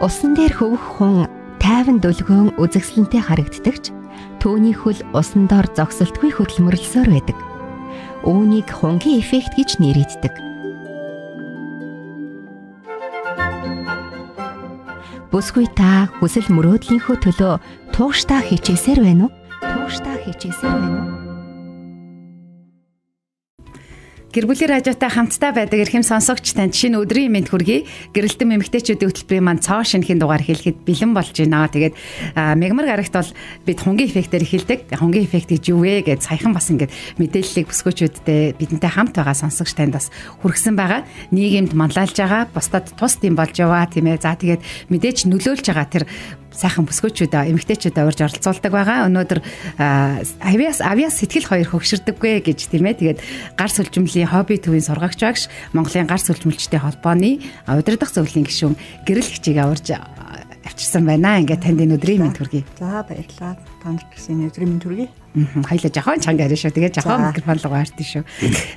Усан дээр хөвөх хүн тайван дүлгөөн үзэгсэлэнтэй харагддагч түүний хөл усан доор зогсолтгүй хөдөлмөрлсөөр байдаг. Үүнийг хунгийн эффект гэж нэрийддэг. Бүсгүй та хүсэл мөрөөдлийнхөө төлөө тууштай хичээсээр байна уу? Тууштай хичээсээр байна уу? Гэр бүлийн радиотай хамтдаа байдаг эрхэм сонсогч танд шинэ өдрийн мэнд хүргэе. Гэрэлтэн эмэгтэйчүүдийн хөтөлбөрийн манд цоо шинэхэн дугаар хэлэхэд бэлэн болж байна. Тэгээд мегмар гарагт бол бид хунгийн эффектээр эхэлдэг. Хунгийн эффект гэж юу вэ гэж саяхан бас ингээд мэдээллийг бүсгүүчүүдтэй бидэнтэй хамт байгаа сонсогч танд бас хүргэсэн байгаа. Нийгэмд манлайлж байгаа, бусдад тус тийм болж яваа тийм ээ. За тэгээд мэдээж нөлөөлж байгаа тэр сайхан бүсгүүчүүд эмэгтэйчүүд урьж оролцуулдаг байгаа. Өнөөдөр авиас авиас сэтгэл хоёр хөгшөрдөггүй гэж тийм ээ. Тэгээд гар сүлжмэлийн хобби төвийн сургагч багш Монголын гар сүлжмэлчдийн холбооны удирдах зөвлөлийн гишүүн гэрэл хичээгээ урьж авчирсан байна. Ингээд танд энэ өдрийн мэнд хүргэе. За баярлалаа. Танд гэсэн өдрийн мэнд хүргэе. Хоёлаа жоохон чанга арай шүү. Тэгээ жоохон микрофон руу гарт шүү.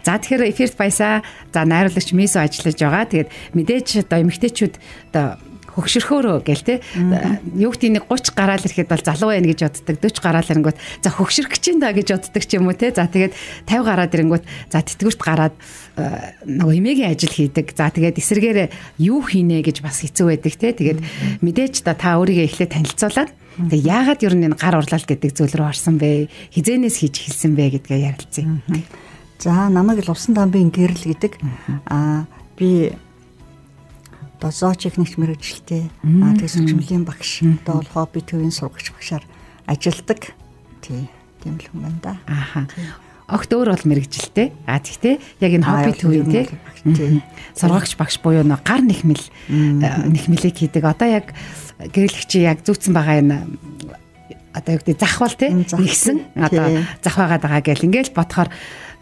За тэгэхээр эфирт баясаа. За найруулагч Мисо ажиллаж байгаа. Тэгээд мэдээж одоо эмэгтэйчүүд одоо хөгшөрхөөрөө гэл те. Юу гэдэг нэг 30 гараал ирэхэд бол залуу байна гэж боддог. 40 гараал ирэнгүүт за хөгшөрөх гэж да гэж боддог ч юм уу те. За тэгээд 50 гараад ирэнгүүт за тэтгэврт гараад нөгөө эмээгийн ажил хийдэг. За тэгээд эсэргээрээ юу хийнэ гэж бас хэцүү байдаг те. Тэгээд мэдээж та өөрийгөө эхлээд танилцуулаад тэгээд яагаад ер нь энэ гар урлалт гэдэг зүйл рүү орсон бэ? Хизээнээс хийж хэлсэн бэ гэдгээ ярилцъя. За намайг л усан дамбын гэрэл гэдэг. Аа би одоо зоочехникч мэрэгчлээ. Аа тэгээ сүлжмэлийн багш. Одоо бол хобби төвийн сургагч багшаар ажилдаг. Тий, тийм л байна да. Ааха. Огт өөр бол мэрэгжилтэй. А тэгтээ яг энэ хобби төвийн тий сургагч багш буюу нөө гар нэхмэл нэхмэлийг хийдэг. Одоо яг гэрэлэгчи яг зүвцэн байгаа энэ одоо юу гэдэг захвал тий нэгсэн. Одоо зах байгаад байгаа гэл. Ингээл бодохоор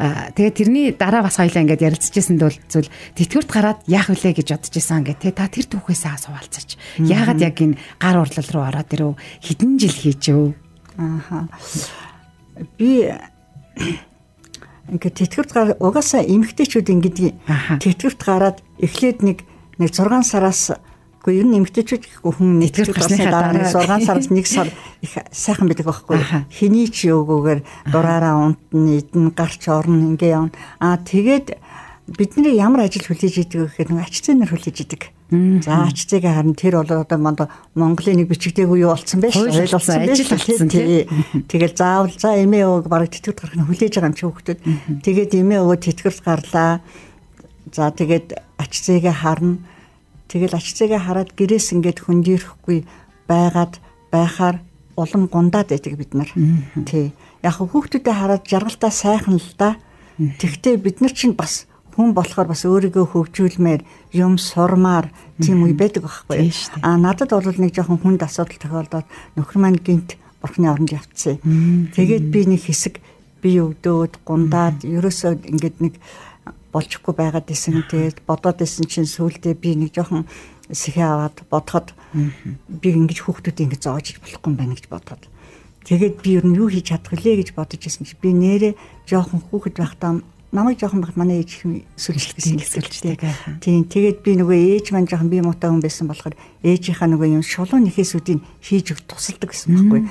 тэгээд тэрний дараа бас хоёлаа ингээд ярилцчихсан бол зүйл тэтгэврт гараад яах вүлээ гэж бодож исэн ингээд тий та тэр түүхээсээ асууалцаж яагаад яг энэ гар урлал руу ороод ирв хэдэн жил хийжв ааха би ингээд тэтгэврт гар угаасаа эмгтээчүүд ингээд тэтгэврт гараад эхлээд нэг нэг 6 сараас Гэхдээ ер нь эмгтээчүүд гэхгүй хүн нэтгэж гарсны дараа 6 сараас 1 сар их сайхан байдаг байхгүй. Хэний ч өгөөгөр дураараа унтна, эдэн гарч орно ингээ явна. Аа тэгээд бидний ямар ажил хүлээж идэг гэхээр нэг ач зээнэр хүлээж идэг. За ач зээгээ харин тэр бол одоо Монголын нэг бичигдээгүй юу болсон байж ойлгуулсан ажил болсон тий. Тэгэл заавал за эмээ өөг бараг тэтгэврт гарах нь хүлээж байгаа юм чи хүүхдүүд. Тэгээд эмээ өө тэтгэврт гарлаа. За тэгээд ач зээгээ харна Тэгэл ач зээгээ хараад гэрээс ингээд хөнжирэхгүй байгаад байхаар улам гундаад байдаг бид нар. Тий. Яг хүүхдүүдэд хараад жаргалтаа сайхан л да. Тэгтээ бид нар чинь бас хүн болохоор бас өөрийгөө хөгжүүлмээр юм сурмаар тийм үе байдаг байхгүй. А надад бол нэг жоохон хүнд асуудал тохиолдоод нөхөр маань гинт бурхны оронд явцсан. Тэгээд би нэг хэсэг би өвдөөд гундаад ерөөсөө ингээд нэг болчихгүй байгаад исэн. Тэгээд бодоод исэн чинь сүүлдээ би нэг жоохон сэхээ аваад бодоход би ингэж хүүхдүүдийг ингэж зоож болохгүй юм байна гэж бодоод. Тэгээд би ер нь юу хийж чадах вүлээ гэж бодож исэн чи би нэрээ жоохон хүүхэд байхдаа намайг жоохон багт манай ээж их сүлжилтсэн гэсэлтэй. Тийм. Тэгээд би нөгөө ээж маань жоохон бие муутай хүн байсан болохоор ээжийнхаа нөгөө юм шулуун нэхээсүүдийг хийж өг тусалдаг гэсэн байхгүй.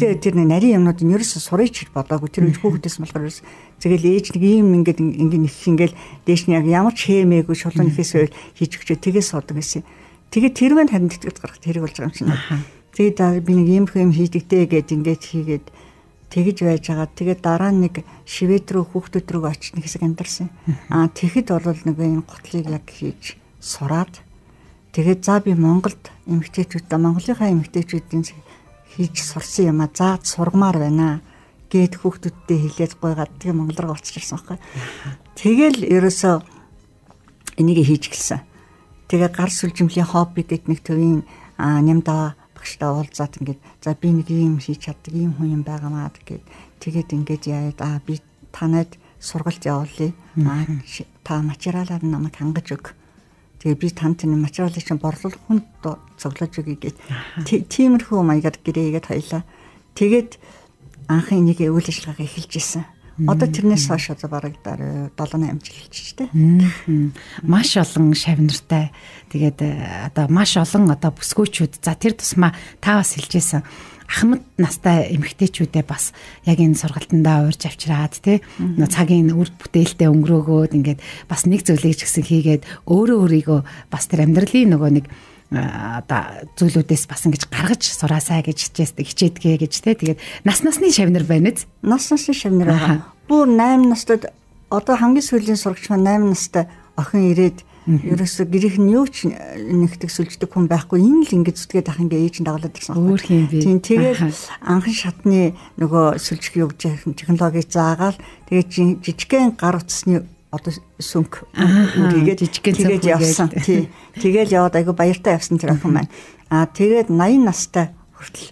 Тэгвэл тэр нарийн юмнууд нь ерөөсө сурыч гэж бодоагүй. Тэр үед хүүхдээс болохоор ерөөс тэгэл ээж нэг ийм ингээд ингээд их ингээл дээш нь яг ямар ч хэмээгүй шулуун нэхээс хийж өгчөө тэгээс суудаг гэсэн. Тэгээд тэр маань харин тэтгэвч гарах тэрэг болж байгаа юм чинь. Тэгээд би нэг юм хийдэгтэй гэд ингээд хийгээд тэгж байж байгаа. Тэгээд дараа нэг шивэд рүү хүүхдүүд рүү очно хэсэг амьдарсан. Аа тэгэхэд бол нэг энэ гутлыг яг хийж сураад тэгээд за би Монголд эмэгтэйчүүдтэй Монголынхаа эмэгтэйчүүдийн хийж сурсан юм а заад сургамаар байна гэд хүүхдүүдтэй хэлээд гойгаад тэгээ Монгол руу ирсэн байхгүй. Тэгэл ерөөсөө энийг хийж гэлсэн. Тэгээ гар сүлжимлийн хобби гэд нэг төвийн нямдаа багштай уулзаад ингээд за би нэг юм хийж чаддаг юм хүн юм байгаамаа гэгээд тэгээд ингээд яад аа би танад сургалт явуулъя. Аа та материалаар намайг хангаж өг. Тэгээ би танд энэ материалыг чинь борлуулах хүнд цуглаж өгье гэд. Тиймэрхүү маягаар гэрээгээд хоёлаа. Тэгээд анхан энийг үйл ажиллагаа эхэлж исэн. Одоо тэрнээс хойш одоо бараг 7 8 жил болчих тээ. Маш олон шавнартай. Тэгээд э, одоо маш олон одоо бүсгүүчүүд за тэр тусмаа та бас хэлжсэн ахмад настай эмэгтэйчүүдээ бас яг энэ сургалтандаа уурж авчираад тий цагийн үр бүтээлтэй өнгөрөөгөөд ингээд бас нэг зүйлийг ч гэсэн хийгээд өөрөө өөрийгөө бас тэр амьдралын нөгөө нэг одоо зүйлүүдээс бас ингэж гаргаж сураасаа гэж хичээдэг хичээдгээ гэж тий тэгээд нас насны шавнар байна биз? Нас насны шавнар байгаа. Бүр 8 настад одоо хамгийн сүүлийн сурагч маань 8 настай охин ирээд Ерөөсө гэрийнх нь юу ч нэгтгэх сүлждэг хүн байхгүй. Энэ л ингэж зүтгээд ах ингээ ээж нь дагалаад ирсэн. Өөр юм бэ. Тийм тэгээд анхан шатны нөгөө сүлжих юу гэж технологи заагаал тэгээд жижигхэн гар утасны одоо сүнг үргээд жижигхэн тэгээд явсан. Тий. Тэгэл яваад айгу баяртай явсан тэр охин маань. Аа тэгээд 80 настай хүртэл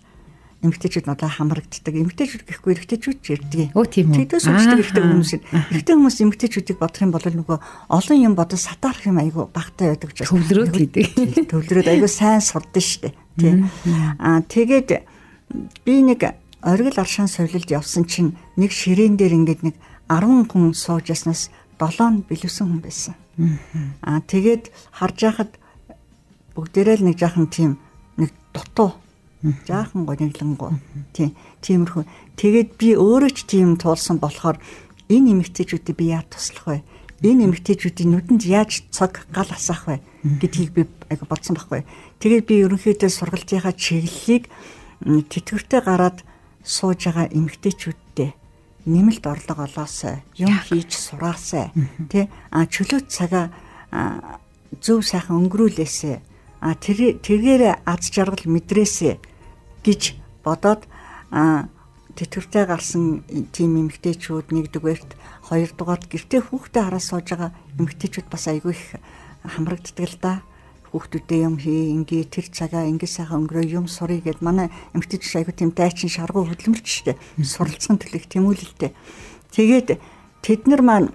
эмгтээчүүд надад хамрагддаг. Эмгтээчүүд гэхгүй эрэгтэйчүүд ч ирдэг. Өө тийм үү. Тэгдээс үүсдэг эрэгтэй хүмүүс. Эрэгтэй хүмүүс эмгтээчүүдийг бодох юм бол нөгөө олон юм бодож сатаарах юм айгүй багтай байдаг ч. Төвлөрөөд хийдэг. Төвлөрөөд айгүй сайн сурдсан шүү дээ. Тийм. Аа тэгээд би нэг оргил аршаан совлилд явсан чинь нэг ширээн дээр ингээд нэг 10 хүн сууж яснаас 7 нь бэлэвсэн хүн байсан. Аа тэгээд харж яхад бүгдээрээ л нэг жаахан тийм нэг дутуу Жаахан гониглангуу. Тийм. Тиймэрхүү. Тэгээд би өөрөө ч тийм туулсан болохоор энэ эмэгтэйчүүдийг би яаж туслах вэ? Энэ эмэгтэйчүүдийн нүдэнд яаж цаг гал асаах вэ гэдгийг би бодсон байхгүй. Тэгээд би ерөнхийдөө сургалтынхаа чиглэлийг тэтгэвртэй гараад сууж байгаа эмэгтэйчүүдтэй нэмэлт орлого олоосай, юм хийж сураасай, тий? А чөлөөт цагаа зөв сайхан өнгөрүүлээсэй. А тэр тэргээр аз жаргал мэдрээсэ гэж бодоод а тэтгэвртэй гарсан тийм эмэгтэйчүүд нэгдүгээрт хоёрдугаарт гэртээ хүүхдээ хараа сууж байгаа эмэгтэйчүүд бас айгүй их хамрагддаг л да хүүхдүүдээ юм хий ингээ тэр цагаа ингээ сайхан өнгөрөө юм сурыг гэд манай эмэгтэйч айгүй тийм дайчин шаргуу хөдөлмөрч штэ. Суралцсан төлөв тэмүүлэлтэй тэгээд тэд нар маань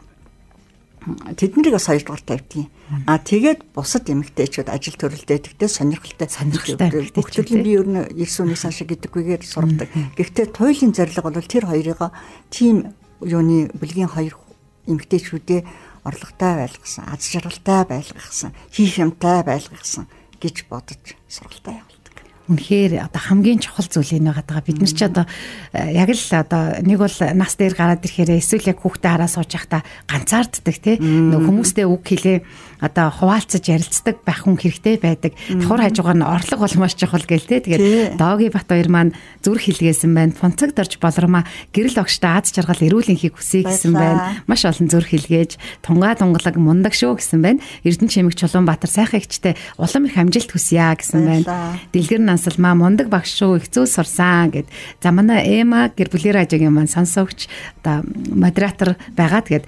тэднийг бас хоёрдугаар тавьдгийн. А тэгээд бусад эмэгтэйчүүд ажил төрөлдөө тэгтээ сонирхолтой сонирхолтой бүгд би ер нь эрс үнээс хаашаа гэдэггүйгээр сургадаг. Гэхдээ туйлын зорилго бол тэр хоёрыгоо тийм юуны бүлгийн хоёр эмэгтэйчүүдээ орлоготой байлгасан, аз жаргалтай байлгасан, хийх юмтай байлгасан гэж бодож сургалтаа явуулдаг. Үнэхээр одоо хамгийн чухал зүйл энэ байгаа. Бид нар ч одоо э, яг л одоо нэг бол нас дээр гараад ирэхээр эсвэл яг хүүхдээ хараа сууж явахдаа ганцаарддаг тий. Нөгөө хүмүүстэй үг хэлээ одоо хуваалцаж ярилцдаг байх хүн хэрэгтэй байдаг. Давхар хажуугаар нь орлого бол маш чухал гээл те. Тэгээд Дооги Бат хоёр маань зүр хилгээсэн байна. Фунцаг дорж болромаа гэрэл огштой аз жаргал эрүүлэнхийг хүсье гэсэн байна. Маш олон зүр хилгээж тунгаа тунгалаг мундаг шүү гэсэн байна. Эрдэнэ чимэг Чулуунбаатар сайхан ихчтэй улам их амжилт хүсье гэсэн байна. Дэлгэр нансалмаа мундаг багш шүү их зүү сурсан гэд. За манай Эма гэр бүлийн радиогийн маань сонсогч одоо модератор байгаа. Тэгээд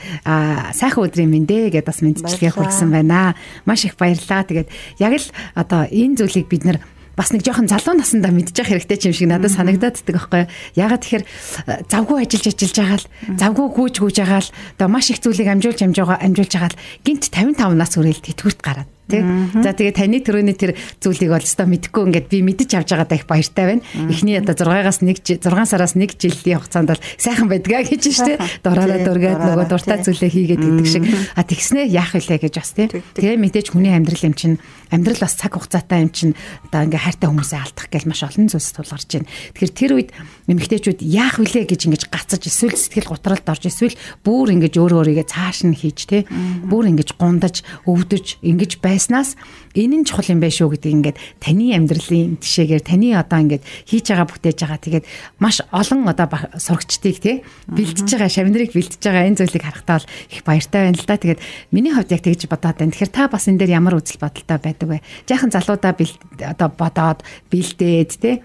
сайхан өдрийн мэндэ гэд бас мэдчилгээ хүргэсэн байна байна. Маш их баярлалаа. Тэгээд яг л одоо энэ зүйлийг бид нар бас нэг жоохон залуу насндаа мэдчих хэрэгтэй юм шиг надад санагдаад байдаг байхгүй ягаад тэгэхээр э, завгүй ажиллаж ажиллаж байгаа л завгүй гүйж гүйж байгаа л одоо маш их зүйлийг амжуулж амжуугаа амжуулж байгаа л гинт 55 нас хүрэл тэтгэврт гараад Тий. За тэгээ таны төрөний тэр зүйлийг бол өстой мэдхгүй ингээд би мэдэж авч байгаадаа их баяртай байна. Эхний одоо 6-аас 1 6 сараас 1 жилийн хугацаанд бол сайхан байдгаа гэж штэ. Дураараа дургаад нөгөө дуртай зүйлээ хийгээд гэдэг шиг. А тэгснэ яах вүлээ гэж бас тий. Тэгээ мэдээж хүний амьдрал юм чинь амьдрал бас цаг хугацаатай юм чинь одоо ингээ хайртай хүмүүсээ алдах гэл маш олон зүйлс тулгарч байна. Тэгэхээр тэр үед нэмэгтэйчүүд яах вүлээ гэж ингэж гацаж эсвэл сэтгэл гутралд орж эсвэл бүр ингэж өөр өөрийгөө цааш нь хийж тий. Бүр ингэж гундаж өвдөж ингэж бай байснаас энэ нь чухал юм байна шүү гэдэг ингээд таны амьдралын тишээгээр таны одоо ингээд хийж байгаа бүтээж байгаа тэгээд маш олон одоо сурагчдыг тий бэлдэж байгаа шавнарыг бэлдэж байгаа энэ зүйлийг харахтаа бол их баяртай байна л да. Тэгээд миний хувьд яг тэгж бодоод байна. Тэгэхээр та бас энэ дээр ямар үзэл бодолтой байдаг вэ? Жаахан залуудаа одоо бодоод бэлдээд тий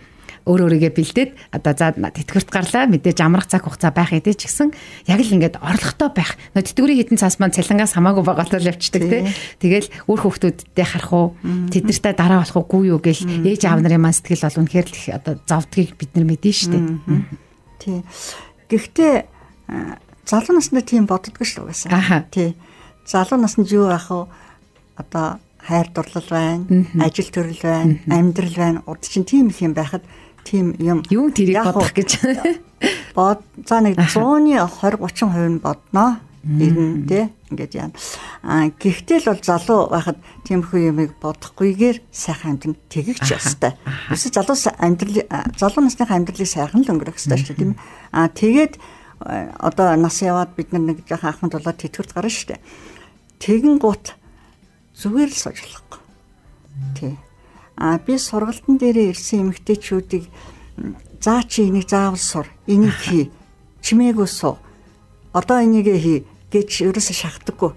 өөр өөрийгөө бэлдээд одоо за тэтгэврт гарлаа мэдээж амрах цаг хугацаа байх хэдий ч гэсэн яг л ингээд орлоготой байх. Нөө тэтгэврийн хитэн цаас маань цалингаас хамаагүй багтаал явчихдаг тий. Тэгэл үр хөвгтүүдтэй харах уу тэд нартай дараа болох уугүй юу гэл ээж аав нарын маань сэтгэл бол үнэхээр л одоо зовдгийг бид нар мэдэн штэ. Тий. Гэхдээ залуу насны тийм боддгоо шүү угаасаа. Тий. Залуу наснд юу ах вэ? Одоо хайр дурлал байна, ажил төрөл байна, амьдрал байна. Урд чинь тийм их юм байхад тийм юм. Юу тэрийг бодох гэж. Бод за нэг 100-ны 20 30% нь бодноо. Ирнэ тий ингээд яа. А гэхдээ л бол залуу байхад тиймэрхүү юмыг бодохгүйгээр сайхан амьдрын тэгэгч ёстой. Эсвэл залуу амьдрал залуу насныхаа амьдралыг сайхан л өнгөрөх ёстой шүү дээ тийм. А тэгээд одоо нас яваад бид нар нэг жоохон ахмад болоод тэтгэврт гарна шүү дээ. Тэгэн гут зүгээр л сууж болохгүй. Тий. А би сургалтын дээр ирсэн эмэгтэйчүүдийг заа чи энийг заавал сур. Энийг хий. Чимээгүй суу. Одоо энийг хий гэж ерөөсө шахдаггүй.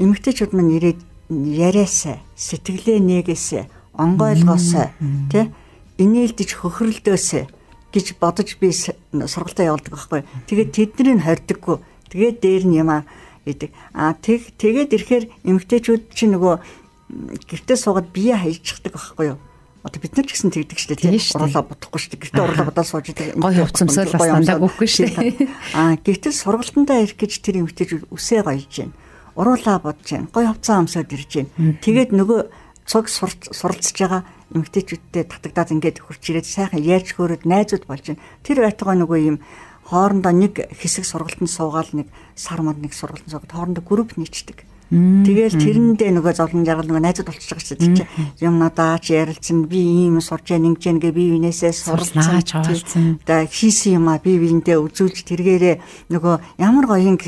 Эмэгтэйчүүд маань ирээд яриасаа, сэтгэлээ нээгээсээ, онгойлгоосоо тий инээлдэж хөхрөлдөөсөө гэж бодож би сургалтаа явуулдаг байхгүй. Тэгээд тэднийг хордоггүй. Тэгээд дээр нь юм аа гэдэг. Аа тэг тэгээд ирэхээр эмэгтэйчүүд чинь нөгөө гэртээ суугаад бие хайчихдаг байхгүй юу? Одоо бид нар ч гэсэн тэгдэг шүү дээ урлаа бодохгүй шүү дээ. Гэртээ урлаа бодоод сууж идэг. Гой хувцсамсал бас дандаа өгөхгүй шүү дээ. Аа гэтэл сургалтандаа ирэх гэж тэр эмэгтэйчүүд үсээ гоёж байна. Уруулаа бодож байна. Гой хувцас амсаад ирж байна. Тэгээд нөгөө цуг суралцж байгаа эмэгтэйчүүдтэй татагдаад ингээд хурж ирээд сайхан ярьж хөөрөд найзууд болж байна. Тэр байтугай нөгөө юм хоорондоо нэг хэсэг сургалтанд суугаал нэг сар мод нэг сургалтанд суугаад хоорондоо групп нийцдэг. Тэгэл тэрэндээ нөгөө зовлон жаргал нөгөө найзууд болчихж байгаа шүү дээ. Юм надаач ярилцсан би ийм сурч яа ингэж нэгэ би бинээсээ суралцсан чуулсан. За хийсэн юм а би биендээ үзүүлж тэргээрээ нөгөө ямар гоён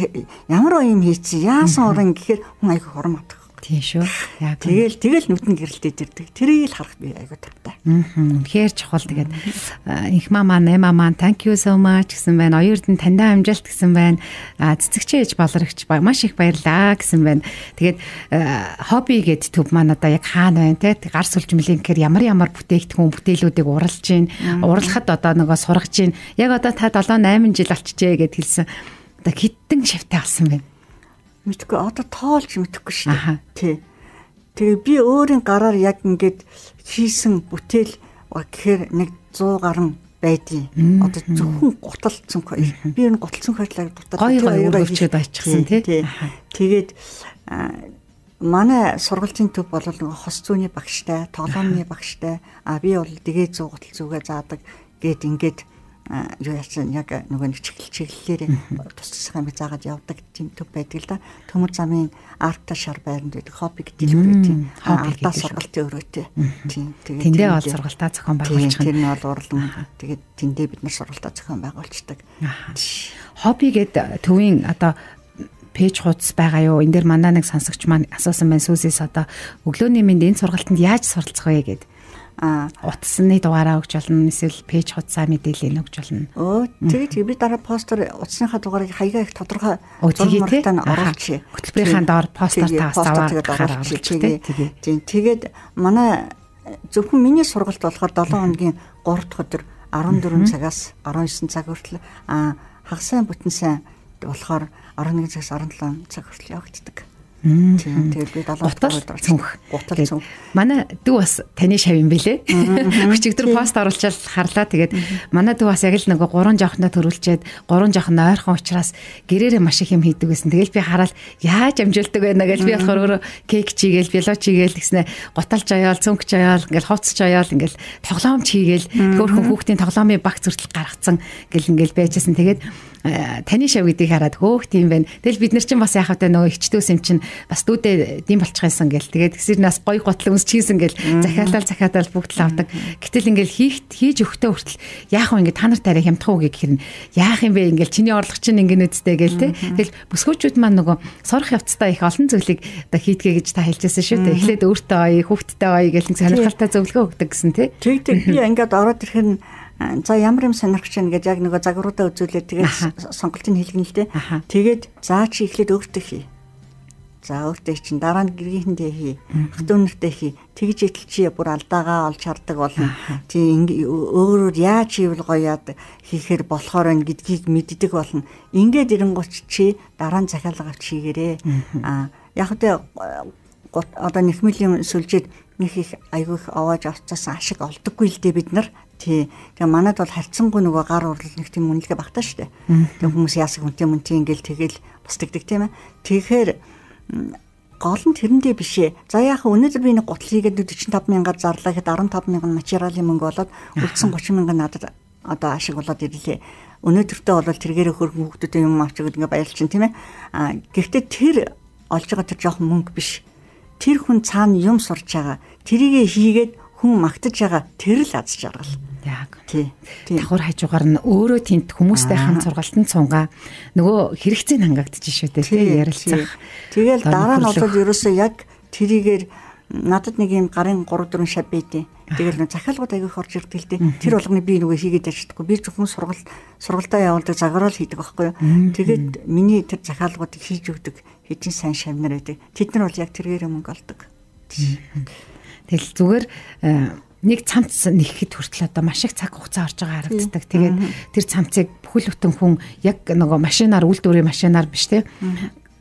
ямар гоём хийцэн яасан уран гэхээр хүн хурам атах Тийм шүү. Яг тэгэл тэгэл нүдэн гэрэлтээд ирдэг. Тэрийг л харах би айгуу тавтай. Аа. Үнэхээр чухал тэгээд инх маа маань, эма маань thank you so much гэсэн байна. Оюурд нь таньдаа амжилт гэсэн байна. Цэцэгчээж баларагч маш их баярлаа гэсэн байна. Тэгээд хобби гэд төв маань одоо яг хаана байна те гар сүлж мэлингээр ямар ямар бүтээгдэхүүн бүтээлүүдийг уралж гин. Уралхад одоо нөгөө сургаж гин. Яг одоо та 7 8 жил болчихжээ гэд хэлсэн. Одоо хитэн шавтай болсон байна мэдхгүй одоо тоолж мэдэхгүй шүү дээ. Тий. Тэгээ би өөрийн гараар яг ингээд хийсэн бүтээл гэхээр нэг 100 гаруй байдیں۔ Одоо зөвхөн гутал цүнх би энэ гутал цүнх ажиллааг дутаад гоё гоё өөрчлөд байчихсан тий. Тэгээд манай сургалтын төв бол нэг хос зүүнний багштай, тоглоомны багштай. А би бол дэгээ 100 гутал зүгээ заадаг гээд ингээд юу яасан яг нөгөө нэг чиглэл чиглэлээр тусцсан юм заагаад явдаг тийм төв байдаг л да. Төмөр замын арта шар байранд байдаг хобби гэдэг юм тийм. Ардаа сургалтын өрөөтэй. Тийм. Тэгээд тэндээ бол сургалтаа зохион байгуулчих. Тэр нь бол урлан тэгээд тэндээ бид нар сургалтаа зохион байгуулцдаг. Хобби гэдэг төвийн одоо пэйж хуудас байгаа юу? Энд дээр манай нэг сонсогч маань асуусан байна сүүсээс одоо өглөөний минь энэ сургалтанд яаж суралцах вэ гэдэг утасны дугаараа өгч болно эсвэл пэйж хуудасаа мэдээлэл өгч болно. Өө тэгээд би дараа постэр утасныхаа дугаарыг хаягаа их тодорхой зурмартаа оруулчих. Хөтөлбөрийнхаа доор постэр таас аваад оруулчих тийм тэгээд манай зөвхөн миний сургалт болохоор 7 хоногийн 3 дахь өдөр 14 цагаас 19 цаг хүртэл хагас сайн бүтэн сайн болохоор 11 цагаас 17 цаг хүртэл явагддаг. Тэгэл би 7 өдөр цүнх гутал цүнх. Манай дүү бас таны шав юм бэлээ. Өчигдөр пост оруулчаал харлаа. Тэгээд манай дүү бас яг л нөгөө гурван жоохноо төрүүлчээд гурван жохон ойрхон учраас гэрээрээ маш их юм хийдэг байсан. Тэгэл би хараад яаж амжилтдаг байна гэж би болохоор өөрөө кек чигээл, бело чигээл гэснээр гуталж аяал, цүнх чаяал, ингээл хувцж аяал, ингээл тоглоом чигээл хөөхөн хүүхдийн тоглоомын баг зүртэл гаргацсан гэл ингээл байжсэн. Тэгээд э, таны шав гэдгийг хараад хөөх тийм байна. Тэгэл бид нар чинь бас яхав тэ нөгөө ичдөөс юм чинь бас дүүдээ дим болчихсон гэл. Тэгээд гэсэр нас гой готлон өмс чийсэн гэл захиалал захиалал бүгд л авдаг. Гэтэл ингээл хийх хийж өгөхтэй хүртэл яах вэ ингээд та нарт арай хямдах уу гэхээр нь яах юм бэ ингээл чиний орлого чинь ингээд үсттэй гэл те. Тэгэл бүсгүүчүүд маань нөгөө сурах явцдаа их олон зүйлийг одоо хийдгээ гэж та хэлжсэн шүү дээ. Эхлээд өөртөө ой, хүүхдтэй ой гэл сонирхолтой зөвлөгөө өгдөг гэсэн те. Тэгдэг би ингээд ороод ирэх нь за ямар юм сонирхож байна гэж яг нөгөө загваруудаа үзүүлээд тэгээд сонголтыг хэлгэн л дээ. Тэгээд заа чи эхлээд өөртөө хий За өөртөө чинь дараа нь гэргийнхэндээ хий. Хатуунартай хий. Тэгж итэл чи бүр алдаагаа олж хардаг болно. Чи өөрөөр яаж хийвэл гоё яад хийхээр болохоор байна гэдгийг мэддэг болно. Ингээд ирэнгуйч чи дараа нь захиалга авч хийгэрээ. А яг тэ одоо нэхмэлийн сүлжээд нэг их айгүй их овоож авцсан ашиг олдоггүй л дээ бид нар. Тий. Тэгээ манад бол харьцангуй нөгөө гар урлал нэг тийм үнэлгээ багтаа штэ. Тэгээ хүмүүс яасаг үнтэй мөнтэй ингээл тэгэл бас тэгдэг тийм ээ. Тэгэхээр гол нь тэрэндээ бишээ. За яахан өнөөдөр би нэг гутал хийгээд 45 мянгаар зарлаа гэхэд 15 мянган материалын мөнгө болоод үлдсэн 30 мянган надад одоо ашиг болоод ирлээ. Өнөөдөртөө бол тэргээр хөргөн хүүхдүүдэд юм авч өгöd ингээ баярлчин тийм ээ. А гэхдээ тэр олж байгаа тэр жоохон мөнгө биш. Тэр хүн цаана юм сурч байгаа. Тэрийгэ хийгээд хүн магтаж байгаа тэр л аз жаргал. Яг. Тий. Давхар хажуугаар нь өөрөө тент хүмүүстэй хамт сургалтанд цунгаа нөгөө хэрэгцээ хангагдчих шүү дээ тий ярилцах. Тэгэл дараа нь бол ерөөсөө яг тэрийгээр надад нэг юм гарын 3 4 шав байдیں۔ Тэгэл нөө захиалгууд аягүй орж ирдэг л дээ. Тэр болгоны би нөгөө хийгээд ажиллахгүй. Би зөвхөн сургалт сургалтаа явуулдаг загвараа л хийдэг байхгүй юу. Тэгээд миний тэр захиалгуудыг хийж өгдөг хэдин сайн шавнар байдаг. Тэд нар бол яг тэргээр мөнгө олдог. Тэгэл зүгээр э, нэг цамц нэхэхэд хүртэл одоо маш их цаг хугацаа орж байгаа харагддаг. Тэгээд тэр цамцыг бүхэл бүтэн хүн яг нөгөө машинаар үйлдвэрийн машинаар биш те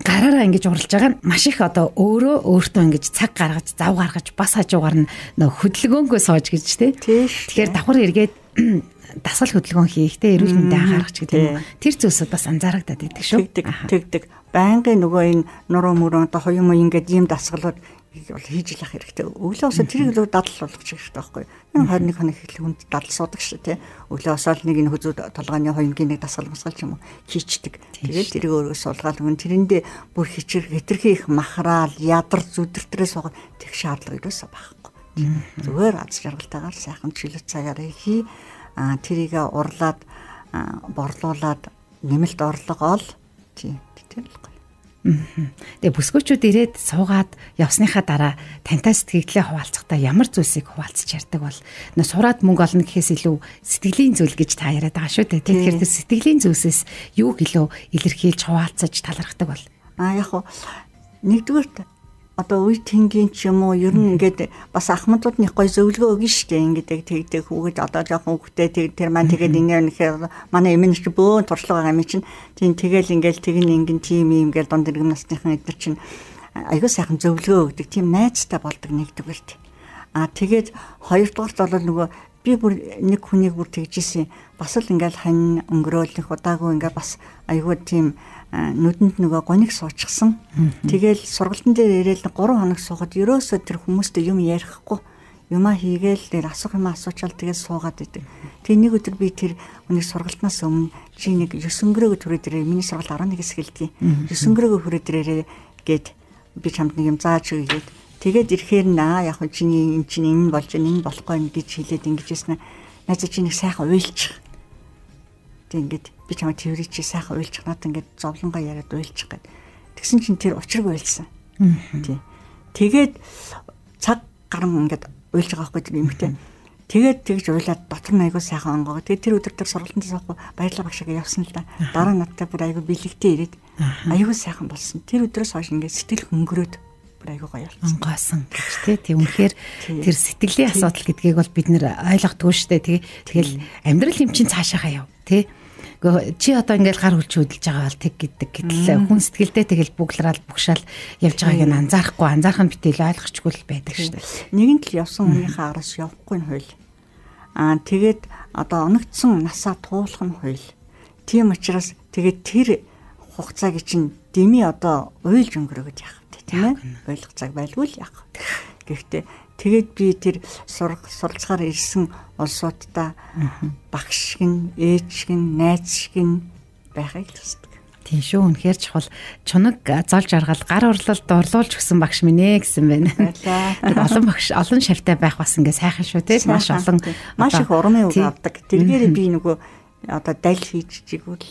гараараа ингэж уралж байгаа нь маш их одоо өөрөө өөртөө ингэж цаг гаргаж зав гаргаж бас хажуугаар нь нөх хөдөлгөөнгөө сууж гэж те. Тэгэхээр давхар эргээд дасгал хөдөлгөөн хийхдээ эрүүл мэндийн анхаарах ч гэдэг юм. Тэр зүйлсүүд бас анзаарагдаад байдаг шүү. Тэгдэг. Тэгдэг. Байнгын нөгөө энэ нуруу мөрөө одоо хоёрын муу ингээд ийм дасгалууд бол хийж л ах хэрэгтэй. Өглөө осоо тэрийг л дадал болгочих хэрэгтэй байхгүй. 21 хоног ихлэх хүнд дадал суудаг шүү дээ. Өглөө осоо л нэг энэ хөзөө толгойн хоёрын нэг дасгал масгал ч юм уу хийчдэг. Тэгээд тэрийг өөрөө суулгаал өгөн тэрэндээ бүр хичэр хэтэрхий их махраал, ядар зүдэртрээ суугаад тэг шаардлага ерөөсөө байхгүй. Зүгээр аз жаргалтайгаар сайхан чөлөө цагаар хий. А тэрийгэ урлаад борлуулад нэмэлт орлого ол. Тийм. Тэр л Тэгээ бүсгүүчүүд ирээд суугаад явсныхаа дараа тантай сэтгэлдээ хуваалцахдаа ямар зүйлсийг хуваалцж ярьдаг бол нөө сураад мөнгө олно гэхээс илүү сэтгэлийн зүйл гэж та яриад байгаа шүү дээ. Тэгэхээр тэр сэтгэлийн зүйлсээс юу гэлөө илэрхийлж хуваалцаж талархдаг бол? А яг хуу нэгдүгээрт одоо үе тэнгийн ч юм уу ер нь ингээд бас ахмадуудны гой зөвлөгөө өгнө штэ ингээд тэгдэг хүүхэд одоо жоохон хүүхдээ тэг тэр маань тэгээд инээ нэхэр манай эмэн чи бөөн туршлага байгаа юм чинь. Тийм тэгэл ингээд тэгин ингэн тийм юм ингээд дунд иргэн насныхан эдгээр чинь аягүй сайхан зөвлөгөө өгдөг. Тийм найзтай болдог нэгдүгээрт а тэгээд хоёрдугаарт бол нөгөө би бүр нэг хүнийг бүр тэгжсэн. Бас л ингээд хань өнгөрөөлөх удаагүй ингээд бас аягүй тийм нүдэнд нөгөө гоник суучсан. Тэгэл сургалтын дээр ирээл 3 хоног суугаад ерөөсөө тэр хүмүүстэй юм ярихгүй юмаа хийгээл тэр асуух юм асуучаал тэгээд суугаад идэг. Тэгээ нэг өдөр би тэр өнийг сургалтнаас өмнө чи нэг 9 өнгөрөөгөө түрээд ирээ. Миний сургалт 11-с эхэлдэг. 9 өнгөрөөгөө хүрээд ирээ гээд би чамд нэг юм зааж өгье гээд тэгээд ирэхээр наа яг чиний эн чинь энэ болж энэ болохгүй юм гэж хэлээд ингэж яснаа. Найз чи нэг сайхан уйлчих. Тэг ингээд би чамд тэрийг чи сайхан уйлчих надад ингээд зовлонгоо яриад уйлчих гэд. Тэгсэн чинь тэр учрыг уйлсан. Тий. Тэгээд цаг гарan ингээд уйлж байгаа байхгүй тийм эмхтэй. Тэгээд тэгж уйлаад дотор нь айгуу сайхан онгоо. Тэгээд тэр өдөр тэр сургалтанд сахгүй баярлалаа багшаа явсан л да. Дараа надтай бүр айгуу бэлэгтэй ирээд айгуу сайхан болсон. Тэр өдрөөс хойш ингээд сэтгэл хөнгөрөөд бүр айгуу гоё болсон. Онгоосон гэж тий. Тэг үнэхээр тэр сэтгэлийн асуудал гэдгийг бол бид нэр ойлгохгүй шүү дээ. Тэгэл амьдрал юм чинь цаашаа яв тий чи одоо ингээл гар хүлч хөдөлж байгаа бол тэг гэдэг гэтэл хүн сэтгэлдээ тэгэл бүглэраад бүгшаал явж байгааг нь анзаарахгүй анзаарах нь битэл ойлгохгүй л байдаг шүү дээ. Нэгэнт л явсан хүнийхээ араас явахгүй нь хууль. Аа тэгээд одоо оногдсон насаа туулах нь хууль. Тийм учраас тэгээд тэр хугацааг чинь дими одоо уйлж өнгөрөөгд яах вэ тийм ээ? Ойлгох цаг байлгүй л яах? Гэхдээ Тэгээд би тэр сурах суралцахаар ирсэн улсуудаа багш гин, ээж гин, найз гин байхыг хүсдэг. Тийм шүү. Үнэхээр чухал чунаг золж аргал гар урлалд орлуулж өгсөн багш минь ээ гэсэн байна. Олон багш олон шавтай байх бас ингээ сайхан шүү те. Маш олон маш их урмын үг авдаг. Тэргээр би нөгөө одоо даль хийж чигүүл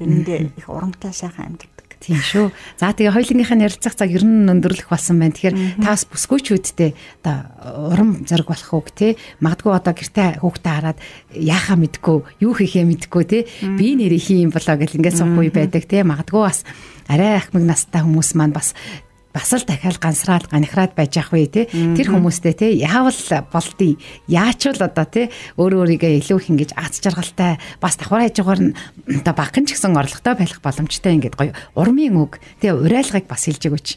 тэрэндээ их урамтай сайхан амьд Тийм шүү. За тэгээ хоёулынхаа ярилцах цаг ер нь өндөрлөх болсон байна. Тэгэхээр таас бүсгүйчүүдтэй одоо урам зориг болох үг тий. Магадгүй одоо гэрте хүүхдээ хараад яахаа мэдгүй, юу хийхээ мэдгүй тий. Би нэрээ хийм болоо гэл ингээд суух үе байдаг тий. Магадгүй бас арай ахмаг настай хүмүүс маань бас бас л дахиад гансраад ганихраад байж ах вэ те? Тэр хүмүүстэй те? Яавал болдъё яач л одоо те? Өөр өөрийгөө илүү их ингэж аз жаргалтай бас давхар хажуугаар нь одоо багхан ч гэсэн орлоготой байх боломжтой ингээд гоё урмын үг те? Урайлгыг бас хэлж өгөөч.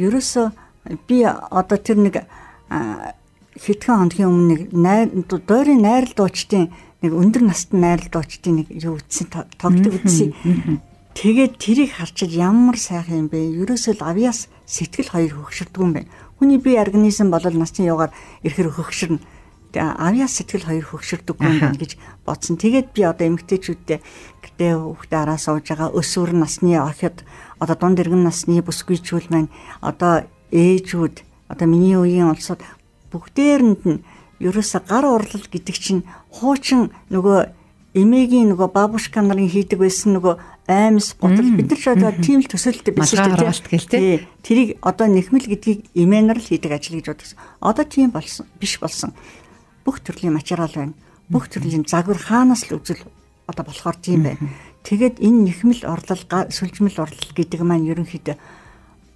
Ерөөсө би одоо тэр нэг хэдхэн хоногийн өмнө нэг дойрын найрал дуучдын нэг өндөр настай найрал дуучдын нэг юу ütсэн тогтдог ütсэн Тэгээд тэрийг харчиж ямар сайхан юм бэ? Ерөөсөө л авьяас сэтгэл хоёр хөгшөрдөг юм байна. Хүний бие организм бол насны явгаар ирэхэр хөгшөрнө. Тэгээ авьяас сэтгэл хоёр хөгшөрдөг юм байна гэж бодсон. Тэгээд би одоо эмгтээчүүдтэй гэртээ хүүхдээ араа сууж байгаа өсвөр насны охид одоо дунд иргэн насны бүсгүйчүүл маань одоо ээжүүд одоо миний үеийн улсууд бүгдээрэнд нь ерөөсө гар урлал гэдэг чинь хуучин нөгөө эмээгийн нөгөө бабушка нарын хийдэг байсан нөгөө аймс бодол бид нар ч одоо тийм л төсөөлөлтэй байсан шүү дээ. Тэрийг одоо нэхмэл гэдгийг эмээнэр л хийдэг ажил гэж бодсон. Одоо тийм болсон биш болсон. Бүх төрлийн материал байна. Бүх төрлийн загвар хаанаас л үзэл одоо болохоор тийм байна. Тэгээд энэ нэхмэл орлол сүлжмэл орлол гэдэг маань ерөнхийдөө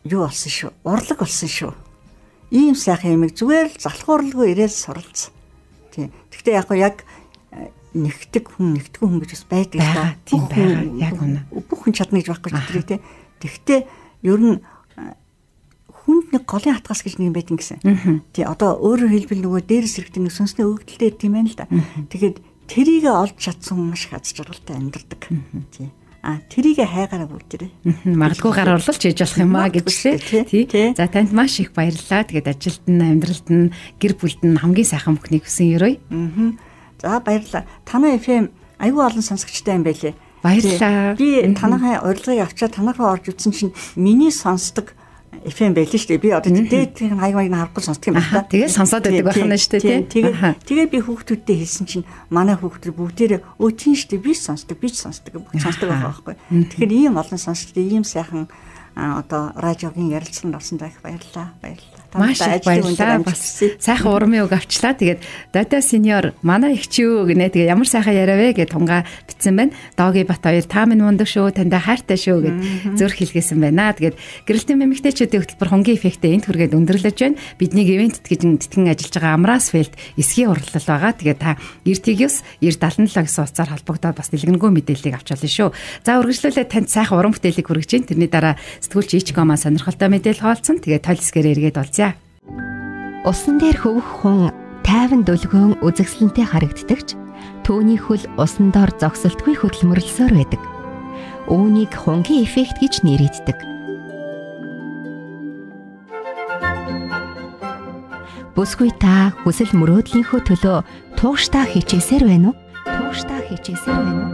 юу болсон шүү? Урлаг болсон шүү. Ийм сайхан юм зүгээр л залах урлаггүй ирээд суралцсан. Тийм. Гэхдээ яг яг нэгтгэг хүн нэгтгэн хүн гэж бас байдаг да. Тийм байгаа. Яг үнэ. Бүх хүн чадна гэж байхгүй ч тэрийг те. Тэгвэл ер нь хүнд нэг голын хатгаас гэж нэг юм байдаг гэсэн. Тий одоо өөрөөр хэлбэл нөгөө дээрс хэрэгтэй нэг сүнсний өгдөлтэй тийм ээ л да. Тэгээд тэрийг олж чадсан хүн маш их аз жаргалтай амьдардаг. Тий. А тэрийг хайгаараа бүгдээрээ. Магадгүй гар орлолч хийж болох юм аа гэж тий. За танд маш их баярлалаа. Тэгээд ажилд нь амьдралд нь гэр бүлд нь хамгийн сайхан бүхнийг хүсэн ерөөй. Аа За баярлалаа. Танай FM аюу олон сонсогчтой юм байлээ. Баярлалаа. Би танахаа урилгыг авчаад танахаа орж үзсэн чинь миний сонсдог FM байлээ шүү дээ. Би одоо дээд тийм хаяг маяг харахгүй сонсдог юм байна. Тэгээд сонсоод байдаг байх нь шүү дээ. Тэгээд тэгээд би хүүхдүүдтэй хэлсэн чинь манай хүүхдүүд бүгдээрээ өө тийм шүү дээ. Би сонсдог, би ч сонсдог, бүгд сонсдог байгаа байхгүй. Тэгэхээр ийм олон сонсогчтой ийм сайхан одоо радиогийн ярилцлаганд орсон даа их баярлалаа. Баярлалаа маш их баярлалаа. Бас сайхан урмын үг авчлаа. Тэгээд Дада сеньор манай их чи юу гинэ. Тэгээд ямар сайхан яриа вэ гэж тунгаа битсэн байна. Дооги бат хоёр та минь мундаг шүү. Танда хайртай шүү гэд зөр хэлгээсэн байна. Тэгээд гэрэлтэн мэмэгтэйчүүдийн хөтөлбөр хонгийн эффектээ энд хүргээд өндөрлөж байна. Бидний ивент гэж тэтгэн ажиллаж байгаа Амрасфелд эсгийн урлал байгаа. Тэгээд та 99 977 гэсэн утсаар холбогдоод бас дэлгэнгүй мэдээллийг авчаална шүү. За үргэлжлүүлээ танд сайхан уран бүтээлийг хүргэж байна. Тэрний дараа сэтгүүлч Ичгомаа сонирхолтой мэдээлэл хаалцсан. Тэгээд толискээр эргээд олзъя. Усан дээр хөвөх хүн тайван дөлгөөн үзэгсэлэнтэй харагддагч төөний хөл усан дор зогсолтгүй хөдөлмөрлсөөр байдаг. Үүнийг хунгийн эффект гэж нэрийддэг. Бүсгүй та хүсэл мөрөөдлийнхөө төлөө тууштай хичээсээр байна уу? Тууштай хичээсээр байна уу?